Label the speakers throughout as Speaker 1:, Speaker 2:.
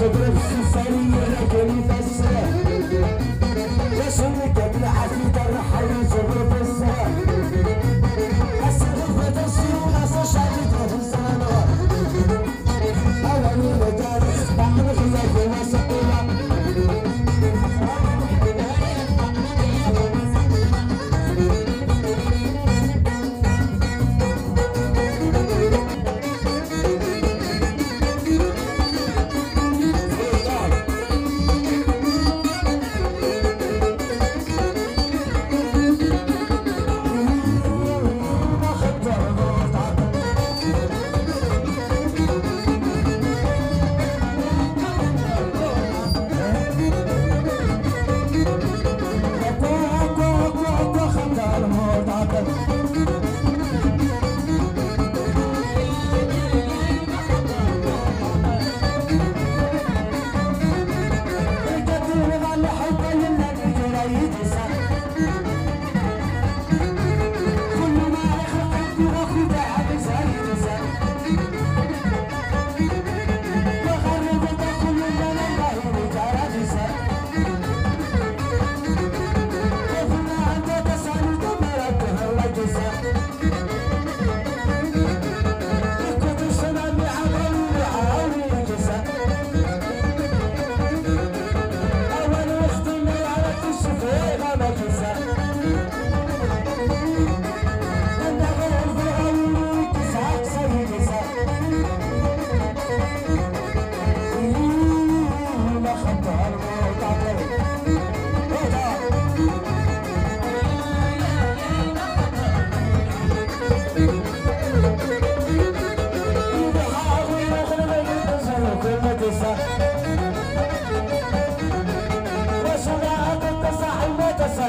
Speaker 1: Sobre su salida, que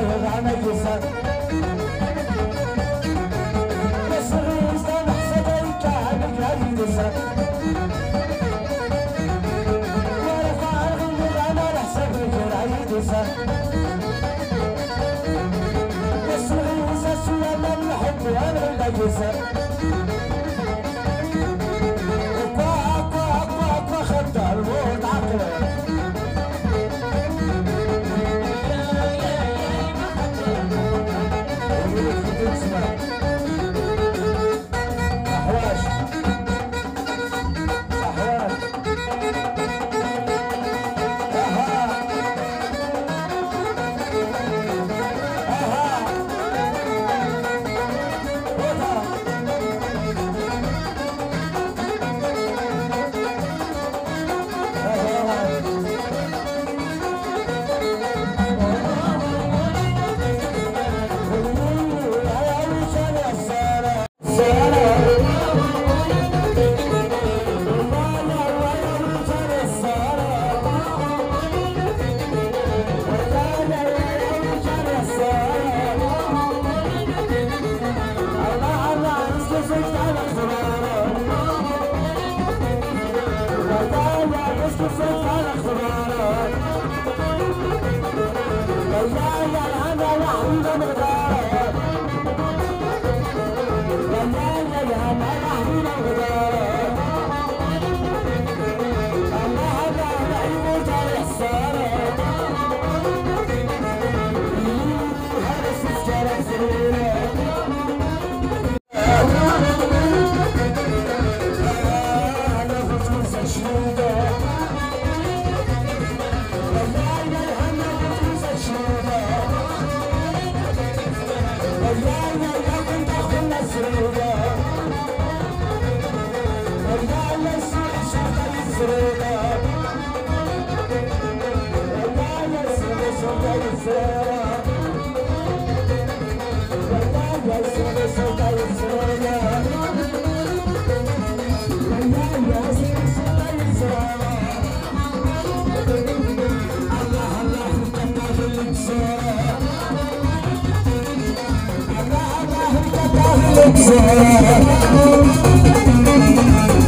Speaker 1: يا جماعة Thank you.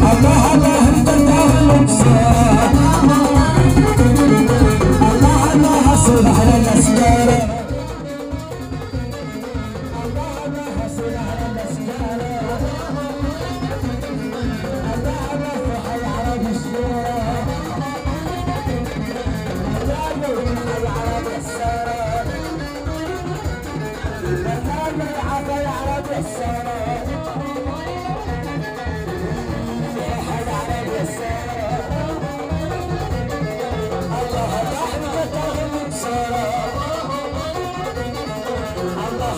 Speaker 1: I'm